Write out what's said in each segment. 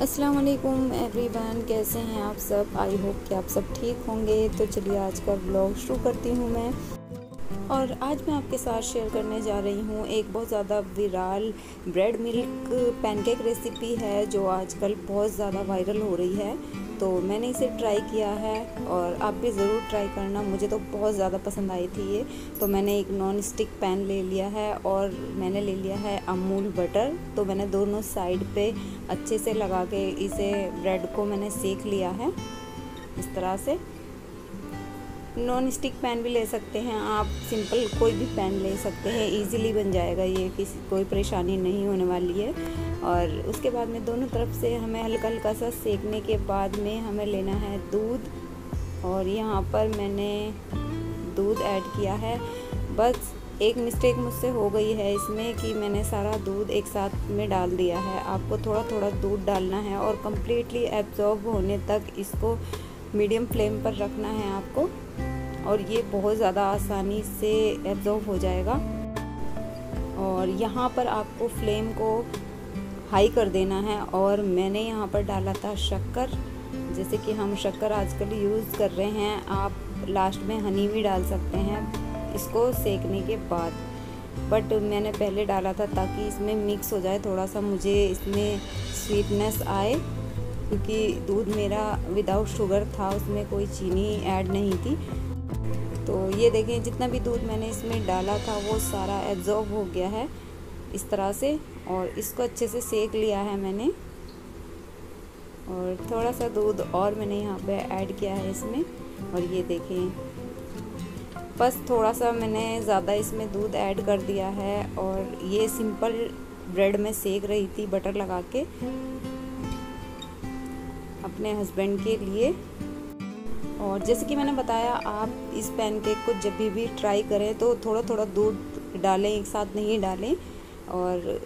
अस्सलाम वालेकुम एवरीवन, कैसे हैं आप सब? आई होप कि आप सब ठीक होंगे। तो चलिए आज का ब्लॉग शुरू करती हूँ मैं। और आज मैं आपके साथ शेयर करने जा रही हूँ एक बहुत ज़्यादा viral bread milk pancake recipe है, जो आजकल बहुत ज़्यादा वायरल हो रही है। तो मैंने इसे ट्राई किया है और आप भी ज़रूर ट्राई करना, मुझे तो बहुत ज़्यादा पसंद आई थी ये। तो मैंने एक नॉन स्टिक पैन ले लिया है और मैंने ले लिया है अमूल बटर तो मैंने दोनों साइड पे अच्छे से लगा के इसे ब्रेड को मैंने सेक लिया है, इस तरह से। नॉन स्टिक पैन भी ले सकते हैं। आप सिंपल कोई भी पैन ले सकते हैं। इजीली बन जाएगा ये, किसी, कोई परेशानी नहीं होने वाली है। और उसके बाद में दोनों तरफ़ से हमें हल्का हल्का सा सेकने के बाद में हमें लेना है दूध। और यहाँ पर मैंने दूध ऐड किया है। बस एक मिस्टेक मुझसे हो गई है इसमें कि मैंने सारा दूध एक साथ में डाल दिया है। आपको थोड़ा थोड़ा दूध डालना है और कम्प्लीटली एब्जॉर्ब होने तक इसको मीडियम फ्लेम पर रखना है आपको। और ये बहुत ज़्यादा आसानी से एब्ज़ॉर्व हो जाएगा। और यहाँ पर आपको फ्लेम को हाई कर देना है और मैंने यहाँ पर डाला था शक्कर। जैसे कि हम शक्कर आजकल यूज़ कर रहे हैं, आप लास्ट में हनी भी डाल सकते हैं इसको सेकने के बाद। बट मैंने पहले डाला था ताकि इसमें मिक्स हो जाए थोड़ा सा मुझे इसमें स्वीटनेस आए, क्योंकि दूध मेरा विदाउट शुगर था, उसमें कोई चीनी ऐड नहीं थी। तो ये देखें, जितना भी दूध मैंने इसमें डाला था, वो सारा एब्जॉर्ब हो गया है इस तरह से और इसको अच्छे से सेक लिया है मैंने। और थोड़ा सा दूध और मैंने यहाँ पे ऐड किया है इसमें और ये देखें, बस थोड़ा सा मैंने ज़्यादा इसमें दूध ऐड कर दिया है और ये सिंपल ब्रेड में सेक रही थी बटर लगा के अपने हस्बैंड के लिए। और जैसे कि मैंने बताया आप इस पैनकेक को जब भी, भी ट्राई करें तो थोड़ा थोड़ा दूध डालें एक साथ नहीं डालें। और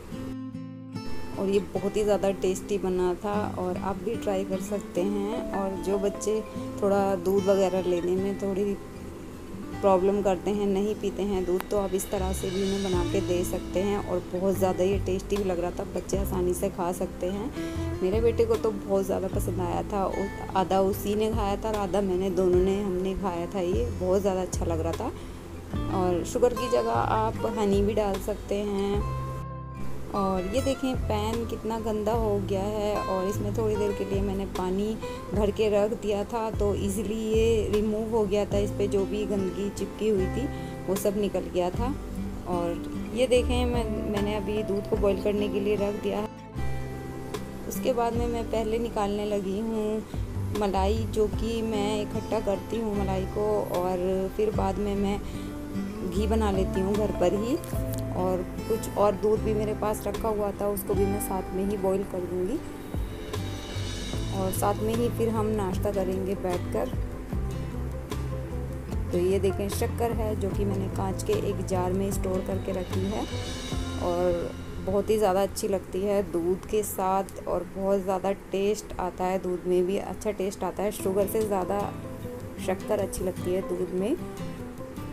और ये बहुत ही ज़्यादा टेस्टी बना था और आप भी ट्राई कर सकते हैं। और जो बच्चे थोड़ा दूध वगैरह लेने में थोड़ी प्रॉब्लम करते हैं, नहीं पीते हैं दूध तो आप इस तरह से भी उन्हें बना के दे सकते हैं और बहुत ज़्यादा ये टेस्टी भी लग रहा था, बच्चे आसानी से खा सकते हैं। मेरे बेटे को तो बहुत ज़्यादा पसंद आया था आधा उसी ने खाया था और आधा मैंने, दोनों ने हमने खाया था ये, बहुत ज़्यादा अच्छा लग रहा था। और शुगर की जगह आप हनी भी डाल सकते हैं। और ये देखें, पैन कितना गंदा हो गया है और इसमें थोड़ी देर के लिए मैंने पानी भर के रख दिया था तो इजीली ये रिमूव हो गया था, इस पर जो भी गंदगी चिपकी हुई थी, वो सब निकल गया था। और ये देखें, मैं, मैंने अभी दूध को बॉईल करने के लिए रख दिया। है उसके बाद में मैं पहले निकालने लगी हूँ मलाई, जो कि मैं इकट्ठा करती हूँ मलाई को, और फिर बाद में मैं घी बना लेती हूँ घर पर ही। और कुछ और दूध भी मेरे पास रखा हुआ था, उसको भी मैं साथ में ही बॉईल कर दूँगी। और साथ में ही फिर हम नाश्ता करेंगे बैठकर। तो ये देखें, शक्कर है जो कि मैंने कांच के एक जार में स्टोर करके रखी है और बहुत ही ज़्यादा अच्छी लगती है दूध के साथ और बहुत ज़्यादा टेस्ट आता है दूध में भी। अच्छा टेस्ट आता है शुगर से ज़्यादा शक्कर अच्छी लगती है दूध में।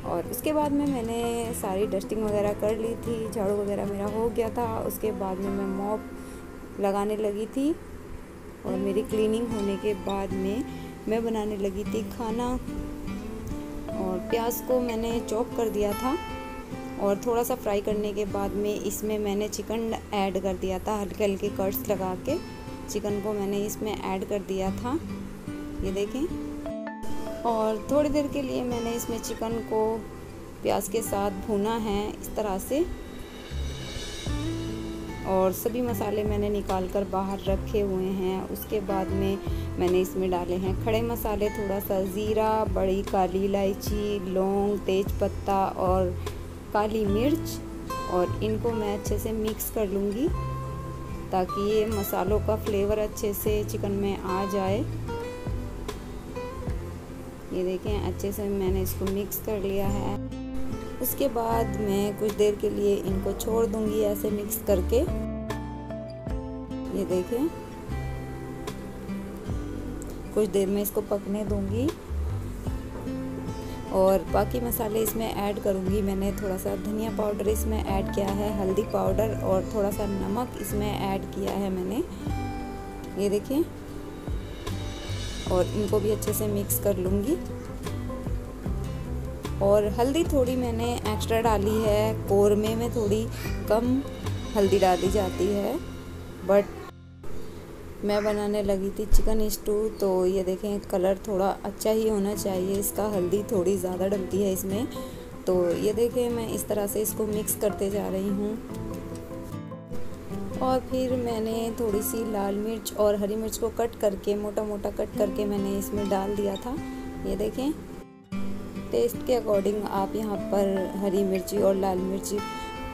और उसके बाद में मैंने सारी डस्टिंग वगैरह कर ली थी, झाड़ू वगैरह मेरा हो गया था, उसके बाद में मैं मॉप लगाने लगी थी और मेरी क्लीनिंग होने के बाद में मैं बनाने लगी थी खाना और प्याज को मैंने चॉप कर दिया था और थोड़ा सा फ्राई करने के बाद में इसमें मैंने चिकन ऐड कर दिया था, हल्के हल्के कट्स लगा के चिकन को मैंने इसमें ऐड कर दिया था। ये देखें। और थोड़ी देर के लिए मैंने इसमें चिकन को प्याज के साथ भुना है इस तरह से। और सभी मसाले मैंने निकाल कर बाहर रखे हुए हैं। उसके बाद में मैंने इसमें डाले हैं खड़े मसाले, थोड़ा सा ज़ीरा, बड़ी काली इलायची, लौंग, तेज पत्ता और काली मिर्च। और इनको मैं अच्छे से मिक्स कर लूँगी ताकि ये मसालों का फ्लेवर अच्छे से चिकन में आ जाए। ये देखें, अच्छे से मैंने इसको मिक्स कर लिया है। उसके बाद मैं कुछ देर के लिए इनको छोड़ दूँगी ऐसे मिक्स करके। ये देखें। कुछ देर में इसको पकने दूँगी। और बाकी मसाले इसमें ऐड करूँगी। मैंने थोड़ा सा धनिया पाउडर इसमें ऐड किया है, हल्दी पाउडर और थोड़ा सा नमक इसमें ऐड किया है मैंने। ये देखें। और इनको भी अच्छे से मिक्स कर लूँगी। और हल्दी थोड़ी मैंने एक्स्ट्रा डाली है कौरमे में थोड़ी कम हल्दी डाली जाती है बट मैं बनाने लगी थी चिकन स्टू तो ये देखें कलर थोड़ा अच्छा ही होना चाहिए, इसका हल्दी थोड़ी ज़्यादा डलती है इसमें। तो ये देखें मैं इस तरह से इसको मिक्स करते जा रही हूँ। और फिर मैंने थोड़ी सी लाल मिर्च और हरी मिर्च को कट करके मोटा मोटा कट करके मैंने इसमें डाल दिया था। ये देखें। टेस्ट के अकॉर्डिंग आप यहाँ पर हरी मिर्ची और लाल मिर्ची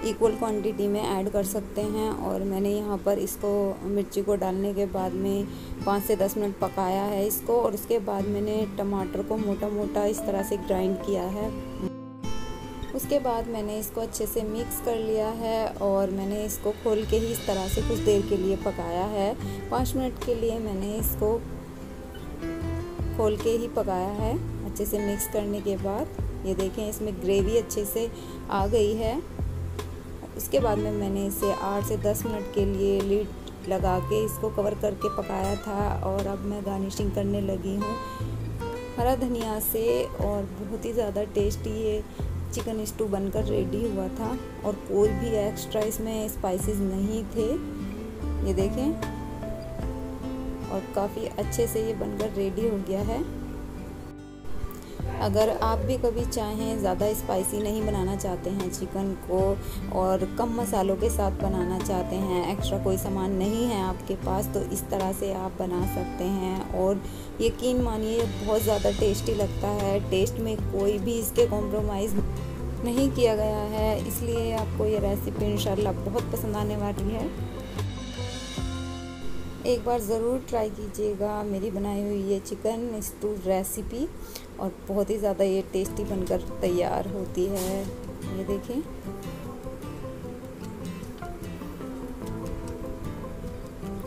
इक्वल क्वांटिटी में ऐड कर सकते हैं और मैंने यहाँ पर इसको मिर्ची को डालने के बाद में पाँच से दस मिनट पकाया है इसको और उसके बाद मैंने टमाटर को मोटा मोटा इस तरह से ग्राइंड किया है। उसके बाद मैंने इसको अच्छे से मिक्स कर लिया है और मैंने इसको खोल के ही इस तरह से कुछ देर के लिए पकाया है। पाँच मिनट के लिए मैंने इसको खोल के ही पकाया है अच्छे से मिक्स करने के बाद। ये देखें, इसमें ग्रेवी अच्छे से आ गई है। उसके बाद में मैंने इसे आठ से दस मिनट के लिए लीड लगा के इसको कवर करके पकाया था और अब मैं गार्निशिंग करने लगी हूँ। हरा धनिया से और बहुत ही ज़्यादा टेस्टी ये चिकन स्टू बनकर रेडी हुआ था और कोई भी एक्स्ट्रा इसमें स्पाइसेस नहीं थे। ये देखें। और काफ़ी अच्छे से ये बनकर रेडी हो गया है। अगर आप भी कभी चाहें ज़्यादा स्पाइसी नहीं बनाना चाहते हैं चिकन को और कम मसालों के साथ बनाना चाहते हैं एक्स्ट्रा कोई सामान नहीं है आपके पास तो इस तरह से आप बना सकते हैं। और यकीन मानिए, बहुत ज़्यादा टेस्टी लगता है। टेस्ट में कोई भी इसके कॉम्प्रोमाइज़ नहीं किया गया है। इसलिए आपको ये रेसिपी इंशाल्लाह बहुत पसंद आने वाली है। एक बार ज़रूर ट्राई कीजिएगा मेरी बनाई हुई ये चिकन स्टू रेसिपी और बहुत ही ज़्यादा ये टेस्टी बनकर तैयार होती है। ये देखें।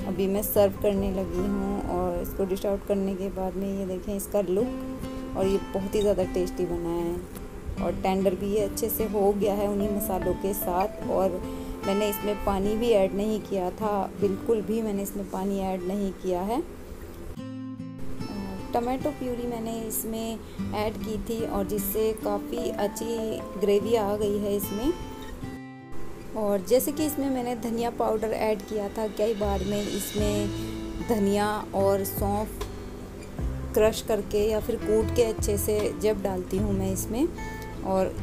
अभी मैं सर्व करने लगी हूँ और इसको डिश आउट करने के बाद में ये देखें इसका लुक और ये बहुत ही ज़्यादा टेस्टी बना है। और टेंडर भी ये अच्छे से हो गया है उन्हीं मसालों के साथ और मैंने इसमें पानी भी ऐड नहीं किया था। बिल्कुल भी मैंने इसमें पानी ऐड नहीं किया है। टमाटो प्यूरी मैंने इसमें ऐड की थी और जिससे काफ़ी अच्छी ग्रेवी आ गई है इसमें। और जैसे कि इसमें मैंने धनिया पाउडर ऐड किया था, कई बार में इसमें धनिया और सौंफ क्रश करके या फिर कूट के अच्छे से जब डालती हूँ मैं इसमें। और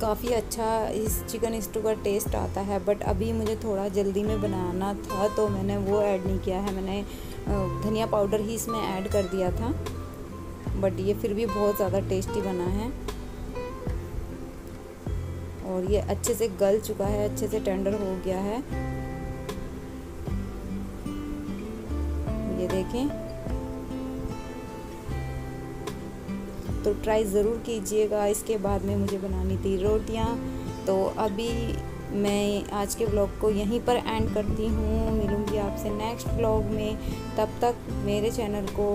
काफ़ी अच्छा इस चिकन स्टू का टेस्ट आता है बट अभी मुझे थोड़ा जल्दी में बनाना था तो मैंने वो ऐड नहीं किया है। मैंने धनिया पाउडर ही इसमें ऐड कर दिया था बट ये फिर भी बहुत ज़्यादा टेस्टी बना है। और ये अच्छे से गल चुका है, अच्छे से टेंडर हो गया है। ये देखें। तो ट्राई ज़रूर कीजिएगा। इसके बाद में मुझे बनानी थी रोटियाँ। तो अभी मैं आज के ब्लॉग को यहीं पर एंड करती हूँ। मिलूँगी आपसे नेक्स्ट ब्लॉग में। तब तक मेरे चैनल को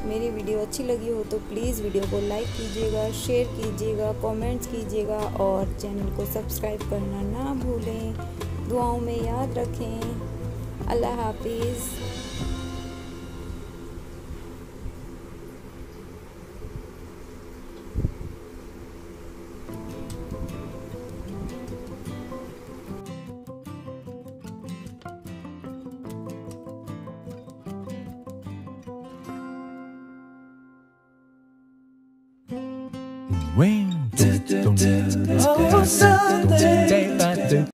मेरी वीडियो अच्छी लगी हो तो प्लीज़ वीडियो को लाइक कीजिएगा, शेयर कीजिएगा, कमेंट्स कीजिएगा और चैनल को सब्सक्राइब करना ना भूलें। दुआओं में याद रखें। अल्लाह हाफिज़। Wing. Oh, Sunday.